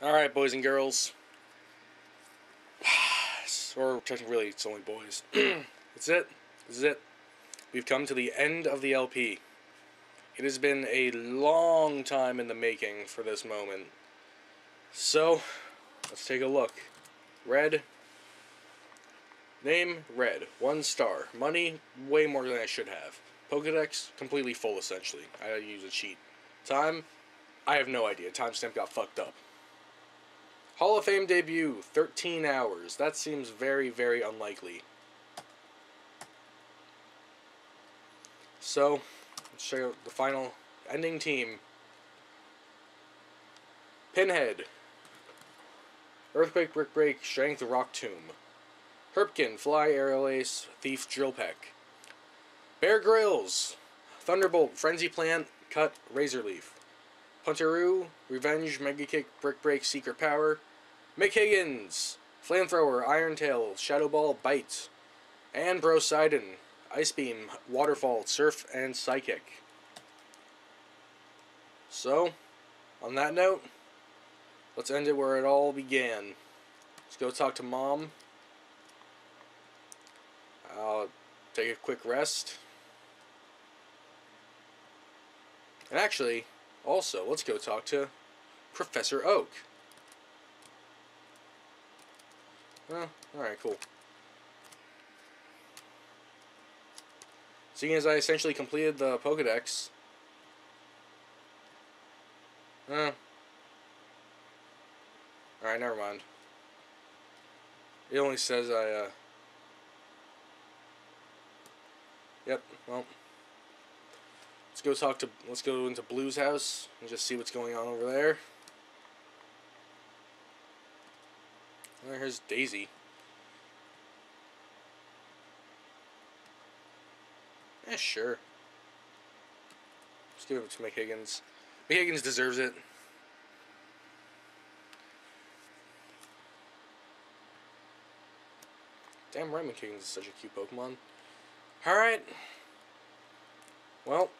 Alright, boys and girls. or technically, really, it's only boys. That's it. This is it. We've come to the end of the LP. It has been a long time in the making for this moment. So, let's take a look. Red. Name, red. One star. Money, way more than I should have. Pokedex, completely full essentially. I use a cheat. Time, I have no idea. Timestamp got fucked up. Hall of Fame debut, 13 hours. That seems very, very unlikely. So, let's show the final ending team. Pinhead. Earthquake, Brick Break, Strength, Rock Tomb. Herpkin, Fly, Aerial Ace, Thief, Drill Peck. Bear Grylls. Thunderbolt, Frenzy Plant, Cut, Razor Leaf. Puntaroo, Revenge, Mega Kick, Brick Break, Secret Power. Mick Higgins, Flamethrower, Iron Tail, Shadow Ball, Bite, and Brosidon, Ice Beam, Waterfall, Surf, and Psychic. So, on that note, let's end it where it all began. Let's go talk to Mom. I'll take a quick rest. And actually, also, let's go talk to Professor Oak. Oh, alright, cool. Seeing as I essentially completed the Pokedex. Uh. Alright, never mind. It only says I, uh... Yep, well. Let's go talk to, let's go into Blue's house and just see what's going on over there. Here's Daisy. Yeah, sure. Let's give it to McHiggins. McHiggins deserves it. Damn right McHiggins is such a cute Pokemon. Alright. Well.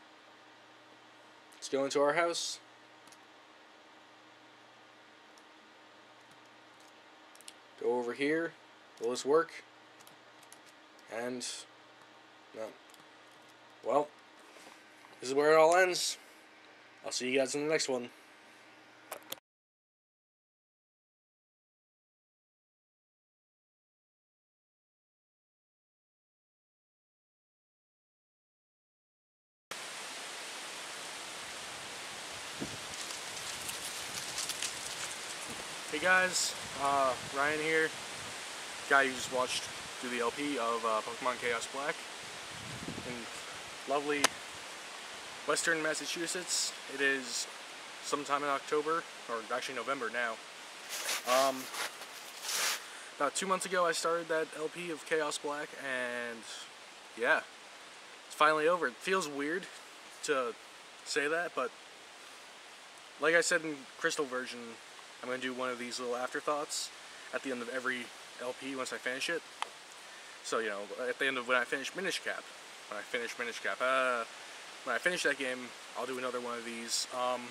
Let's go into our house. Go over here. Will this work? And, no. Well, this is where it all ends. I'll see you guys in the next one. Hey guys, uh, Ryan here, guy you just watched do the LP of uh, Pokemon Chaos Black in lovely western Massachusetts. It is sometime in October, or actually November now. Um, about two months ago I started that LP of Chaos Black and yeah, it's finally over. It feels weird to say that, but like I said in Crystal version, I'm going to do one of these little afterthoughts at the end of every LP once I finish it. So, you know, at the end of when I finish Minish Cap, when I finish Minish Cap, uh, when I finish that game, I'll do another one of these. Um,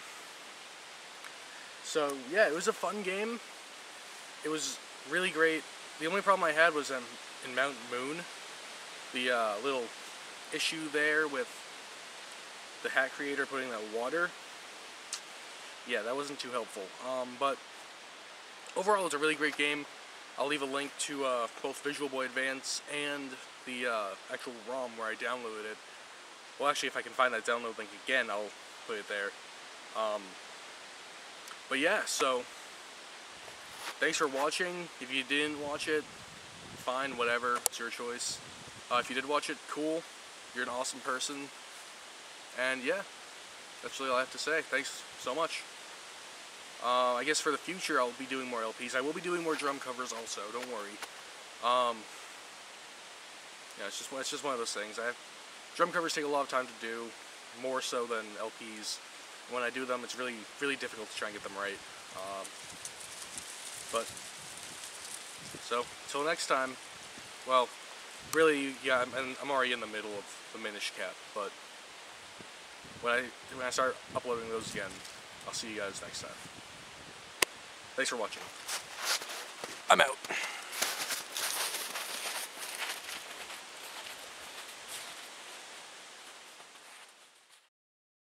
so, yeah, it was a fun game. It was really great. The only problem I had was um, in Mount Moon, the uh, little issue there with the hat creator putting that water yeah, that wasn't too helpful. Um, but overall, it's a really great game. I'll leave a link to uh, both Visual Boy Advance and the uh, actual ROM where I downloaded it. Well, actually, if I can find that download link again, I'll put it there. Um, but yeah, so thanks for watching. If you didn't watch it, fine, whatever, it's your choice. Uh, if you did watch it, cool. You're an awesome person. And yeah, that's really all I have to say. Thanks so much. Uh, I guess for the future, I'll be doing more LPs. I will be doing more drum covers also. Don't worry. Um, yeah, it's just it's just one of those things. I have, drum covers take a lot of time to do, more so than LPs. When I do them, it's really really difficult to try and get them right. Um, but so until next time. Well, really, yeah, I'm, I'm already in the middle of the Minish Cap, but when I when I start uploading those again, I'll see you guys next time. Thanks for watching. I'm out.